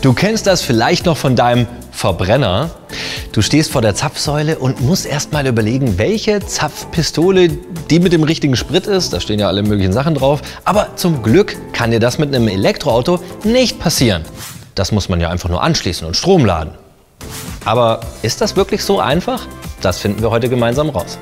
Du kennst das vielleicht noch von deinem Verbrenner. Du stehst vor der Zapfsäule und musst erst mal überlegen, welche Zapfpistole die mit dem richtigen Sprit ist. Da stehen ja alle möglichen Sachen drauf. Aber zum Glück kann dir das mit einem Elektroauto nicht passieren. Das muss man ja einfach nur anschließen und Strom laden. Aber ist das wirklich so einfach? Das finden wir heute gemeinsam raus.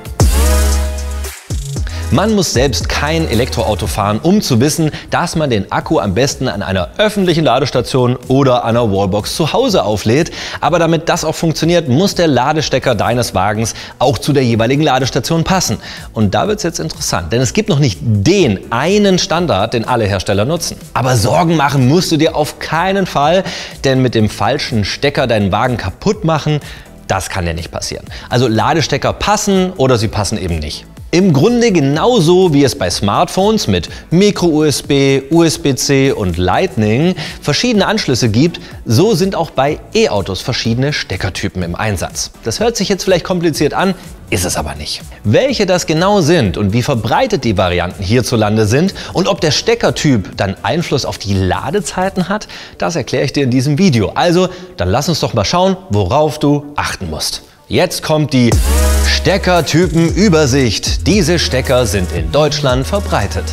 Man muss selbst kein Elektroauto fahren, um zu wissen, dass man den Akku am besten an einer öffentlichen Ladestation oder einer Wallbox zu Hause auflädt. Aber damit das auch funktioniert, muss der Ladestecker deines Wagens auch zu der jeweiligen Ladestation passen. Und da wird es jetzt interessant, denn es gibt noch nicht den einen Standard, den alle Hersteller nutzen. Aber Sorgen machen musst du dir auf keinen Fall, denn mit dem falschen Stecker deinen Wagen kaputt machen, das kann dir nicht passieren. Also Ladestecker passen oder sie passen eben nicht. Im Grunde genauso wie es bei Smartphones mit Micro-USB, USB-C und Lightning verschiedene Anschlüsse gibt, so sind auch bei E-Autos verschiedene Steckertypen im Einsatz. Das hört sich jetzt vielleicht kompliziert an, ist es aber nicht. Welche das genau sind und wie verbreitet die Varianten hierzulande sind und ob der Steckertyp dann Einfluss auf die Ladezeiten hat, das erkläre ich dir in diesem Video. Also, dann lass uns doch mal schauen, worauf du achten musst. Jetzt kommt die Steckertypenübersicht. Diese Stecker sind in Deutschland verbreitet.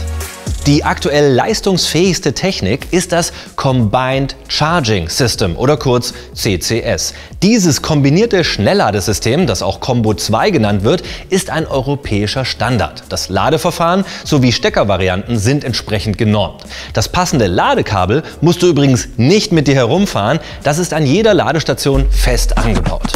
Die aktuell leistungsfähigste Technik ist das Combined Charging System oder kurz CCS. Dieses kombinierte Schnellladesystem, das auch Combo 2 genannt wird, ist ein europäischer Standard. Das Ladeverfahren sowie Steckervarianten sind entsprechend genormt. Das passende Ladekabel musst du übrigens nicht mit dir herumfahren, das ist an jeder Ladestation fest angebaut.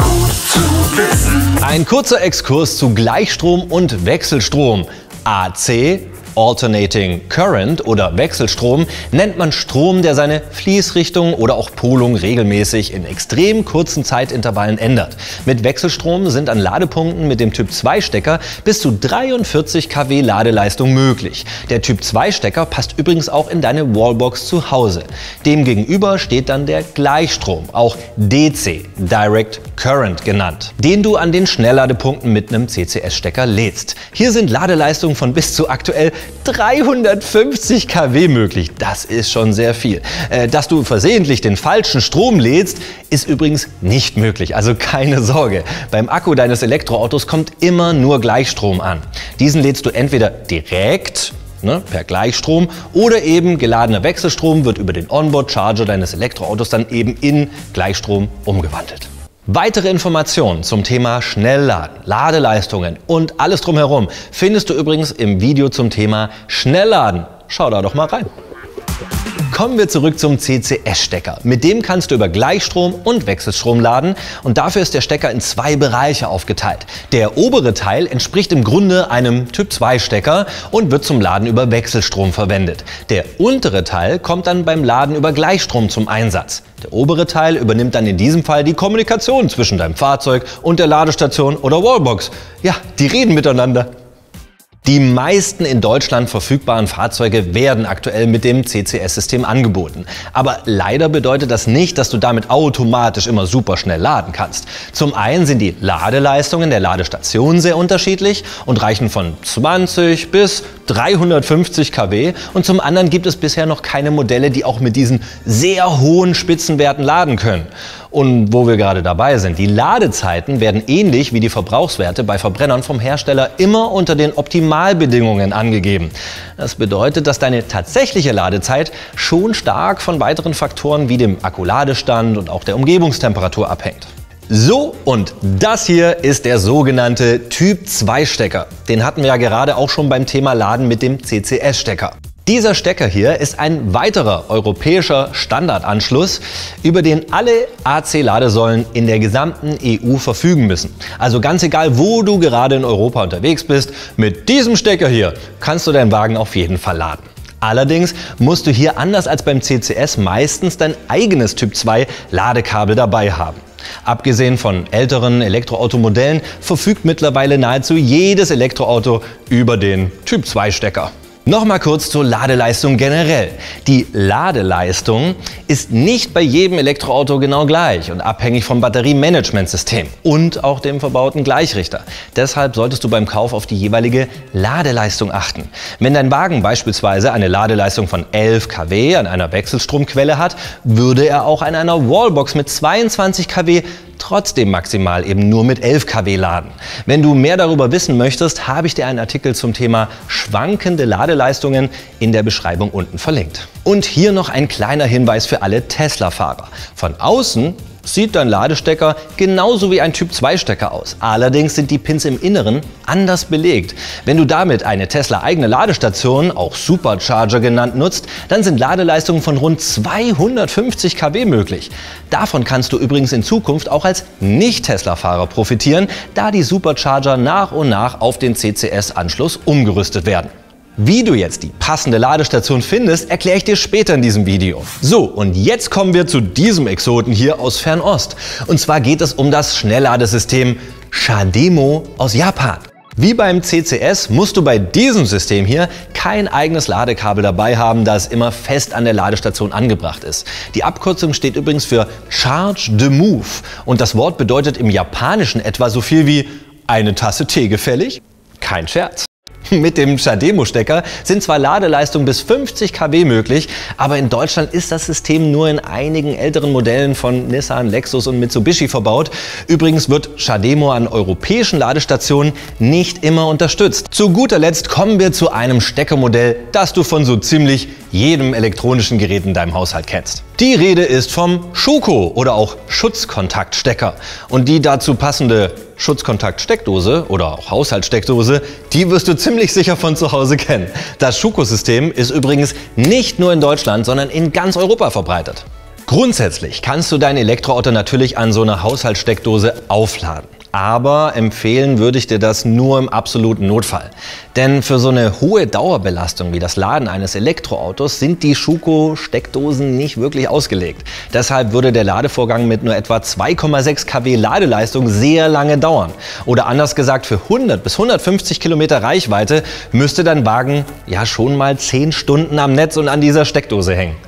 Ein kurzer Exkurs zu Gleichstrom und Wechselstrom. AC Alternating Current oder Wechselstrom nennt man Strom, der seine Fließrichtung oder auch Polung regelmäßig in extrem kurzen Zeitintervallen ändert. Mit Wechselstrom sind an Ladepunkten mit dem Typ 2 Stecker bis zu 43 kW Ladeleistung möglich. Der Typ 2 Stecker passt übrigens auch in deine Wallbox zu Hause. Demgegenüber steht dann der Gleichstrom, auch DC, Direct Current genannt, den du an den Schnellladepunkten mit einem CCS-Stecker lädst. Hier sind Ladeleistungen von bis zu aktuell 350 kW möglich. Das ist schon sehr viel. Äh, dass du versehentlich den falschen Strom lädst, ist übrigens nicht möglich. Also keine Sorge. Beim Akku deines Elektroautos kommt immer nur Gleichstrom an. Diesen lädst du entweder direkt Ne, per Gleichstrom oder eben geladener Wechselstrom wird über den Onboard-Charger deines Elektroautos dann eben in Gleichstrom umgewandelt. Weitere Informationen zum Thema Schnellladen, Ladeleistungen und alles drumherum findest du übrigens im Video zum Thema Schnellladen. Schau da doch mal rein. Kommen wir zurück zum CCS-Stecker. Mit dem kannst du über Gleichstrom und Wechselstrom laden und dafür ist der Stecker in zwei Bereiche aufgeteilt. Der obere Teil entspricht im Grunde einem Typ-2-Stecker und wird zum Laden über Wechselstrom verwendet. Der untere Teil kommt dann beim Laden über Gleichstrom zum Einsatz. Der obere Teil übernimmt dann in diesem Fall die Kommunikation zwischen deinem Fahrzeug und der Ladestation oder Wallbox. Ja, die reden miteinander. Die meisten in Deutschland verfügbaren Fahrzeuge werden aktuell mit dem CCS-System angeboten. Aber leider bedeutet das nicht, dass du damit automatisch immer super schnell laden kannst. Zum einen sind die Ladeleistungen der Ladestation sehr unterschiedlich und reichen von 20 bis 350 kW und zum anderen gibt es bisher noch keine Modelle, die auch mit diesen sehr hohen Spitzenwerten laden können. Und wo wir gerade dabei sind, die Ladezeiten werden ähnlich wie die Verbrauchswerte bei Verbrennern vom Hersteller immer unter den Optimalbedingungen angegeben. Das bedeutet, dass deine tatsächliche Ladezeit schon stark von weiteren Faktoren wie dem Akkuladestand und auch der Umgebungstemperatur abhängt. So, und das hier ist der sogenannte Typ 2 Stecker. Den hatten wir ja gerade auch schon beim Thema Laden mit dem CCS-Stecker. Dieser Stecker hier ist ein weiterer europäischer Standardanschluss, über den alle AC-Ladesäulen in der gesamten EU verfügen müssen. Also ganz egal, wo du gerade in Europa unterwegs bist, mit diesem Stecker hier kannst du deinen Wagen auf jeden Fall laden. Allerdings musst du hier anders als beim CCS meistens dein eigenes Typ 2 Ladekabel dabei haben. Abgesehen von älteren Elektroautomodellen verfügt mittlerweile nahezu jedes Elektroauto über den Typ 2 Stecker. Nochmal kurz zur Ladeleistung generell. Die Ladeleistung ist nicht bei jedem Elektroauto genau gleich und abhängig vom Batteriemanagementsystem und auch dem verbauten Gleichrichter. Deshalb solltest du beim Kauf auf die jeweilige Ladeleistung achten. Wenn dein Wagen beispielsweise eine Ladeleistung von 11 kW an einer Wechselstromquelle hat, würde er auch an einer Wallbox mit 22 kW trotzdem maximal eben nur mit 11 kW laden. Wenn du mehr darüber wissen möchtest, habe ich dir einen Artikel zum Thema schwankende Ladeleistungen in der Beschreibung unten verlinkt. Und hier noch ein kleiner Hinweis für alle Tesla-Fahrer. Von außen sieht dein Ladestecker genauso wie ein Typ-2-Stecker aus. Allerdings sind die Pins im Inneren anders belegt. Wenn du damit eine Tesla-eigene Ladestation, auch Supercharger genannt, nutzt, dann sind Ladeleistungen von rund 250 kW möglich. Davon kannst du übrigens in Zukunft auch als Nicht-Tesla-Fahrer profitieren, da die Supercharger nach und nach auf den CCS-Anschluss umgerüstet werden. Wie du jetzt die passende Ladestation findest, erkläre ich dir später in diesem Video. So, und jetzt kommen wir zu diesem Exoten hier aus Fernost. Und zwar geht es um das Schnellladesystem Shademo aus Japan. Wie beim CCS musst du bei diesem System hier kein eigenes Ladekabel dabei haben, da es immer fest an der Ladestation angebracht ist. Die Abkürzung steht übrigens für Charge the Move und das Wort bedeutet im Japanischen etwa so viel wie eine Tasse Tee gefällig? Kein Scherz. Mit dem Shademo-Stecker sind zwar Ladeleistungen bis 50 kW möglich, aber in Deutschland ist das System nur in einigen älteren Modellen von Nissan, Lexus und Mitsubishi verbaut. Übrigens wird Shademo an europäischen Ladestationen nicht immer unterstützt. Zu guter Letzt kommen wir zu einem Steckermodell, das du von so ziemlich jedem elektronischen Gerät in deinem Haushalt kennst. Die Rede ist vom Schuko oder auch Schutzkontaktstecker. Und die dazu passende Schutzkontaktsteckdose oder auch Haushaltssteckdose, die wirst du ziemlich sicher von zu Hause kennen. Das Schuko-System ist übrigens nicht nur in Deutschland, sondern in ganz Europa verbreitet. Grundsätzlich kannst du dein Elektroauto natürlich an so einer Haushaltssteckdose aufladen. Aber empfehlen würde ich dir das nur im absoluten Notfall. Denn für so eine hohe Dauerbelastung wie das Laden eines Elektroautos sind die Schuko-Steckdosen nicht wirklich ausgelegt. Deshalb würde der Ladevorgang mit nur etwa 2,6 kW Ladeleistung sehr lange dauern. Oder anders gesagt, für 100 bis 150 Kilometer Reichweite müsste dein Wagen ja schon mal 10 Stunden am Netz und an dieser Steckdose hängen.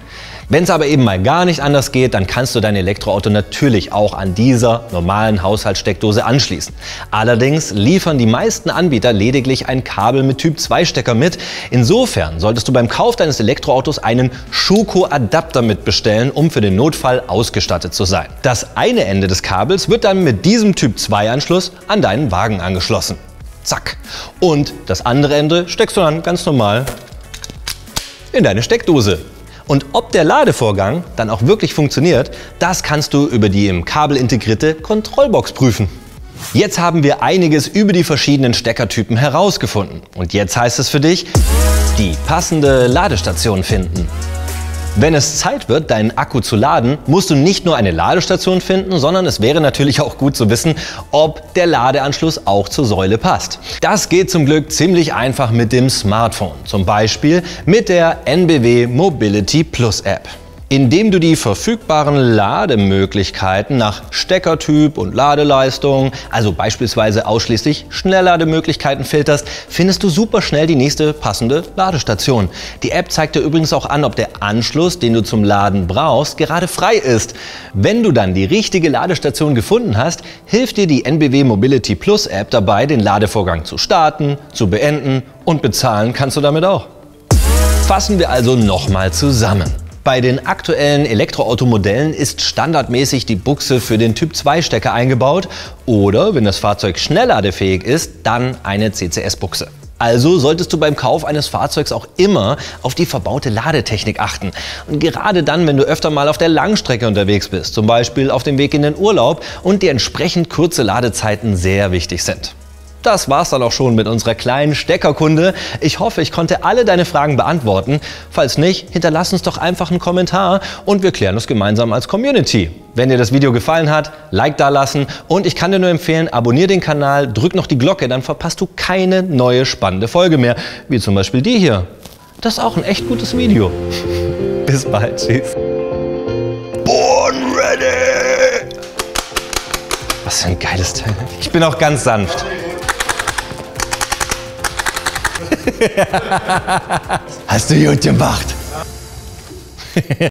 Wenn es aber eben mal gar nicht anders geht, dann kannst du dein Elektroauto natürlich auch an dieser normalen Haushaltssteckdose anschließen. Allerdings liefern die meisten Anbieter lediglich ein Kabel mit Typ 2 Stecker mit. Insofern solltest du beim Kauf deines Elektroautos einen Schuko-Adapter mitbestellen, um für den Notfall ausgestattet zu sein. Das eine Ende des Kabels wird dann mit diesem Typ 2 Anschluss an deinen Wagen angeschlossen. Zack. Und das andere Ende steckst du dann ganz normal in deine Steckdose. Und ob der Ladevorgang dann auch wirklich funktioniert, das kannst du über die im Kabel integrierte Kontrollbox prüfen. Jetzt haben wir einiges über die verschiedenen Steckertypen herausgefunden. Und jetzt heißt es für dich, die passende Ladestation finden. Wenn es Zeit wird, deinen Akku zu laden, musst du nicht nur eine Ladestation finden, sondern es wäre natürlich auch gut zu wissen, ob der Ladeanschluss auch zur Säule passt. Das geht zum Glück ziemlich einfach mit dem Smartphone, zum Beispiel mit der NBW Mobility Plus App indem du die verfügbaren Lademöglichkeiten nach Steckertyp und Ladeleistung, also beispielsweise ausschließlich Schnelllademöglichkeiten filterst, findest du super schnell die nächste passende Ladestation. Die App zeigt dir übrigens auch an, ob der Anschluss, den du zum Laden brauchst, gerade frei ist. Wenn du dann die richtige Ladestation gefunden hast, hilft dir die NBW Mobility Plus App dabei, den Ladevorgang zu starten, zu beenden und bezahlen kannst du damit auch. Fassen wir also nochmal zusammen. Bei den aktuellen Elektroautomodellen ist standardmäßig die Buchse für den Typ-2-Stecker eingebaut oder, wenn das Fahrzeug schnellladefähig ist, dann eine CCS-Buchse. Also solltest du beim Kauf eines Fahrzeugs auch immer auf die verbaute Ladetechnik achten. Und gerade dann, wenn du öfter mal auf der Langstrecke unterwegs bist, zum Beispiel auf dem Weg in den Urlaub und die entsprechend kurze Ladezeiten sehr wichtig sind. Das war's dann auch schon mit unserer kleinen Steckerkunde. Ich hoffe, ich konnte alle deine Fragen beantworten. Falls nicht, hinterlass uns doch einfach einen Kommentar und wir klären es gemeinsam als Community. Wenn dir das Video gefallen hat, Like da lassen und ich kann dir nur empfehlen, abonnier den Kanal, drück noch die Glocke, dann verpasst du keine neue spannende Folge mehr, wie zum Beispiel die hier. Das ist auch ein echt gutes Video. Bis bald, tschüss. Born ready! Was für ein geiles Teil. Ich bin auch ganz sanft. Hast du gut gemacht.